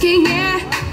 Quem é?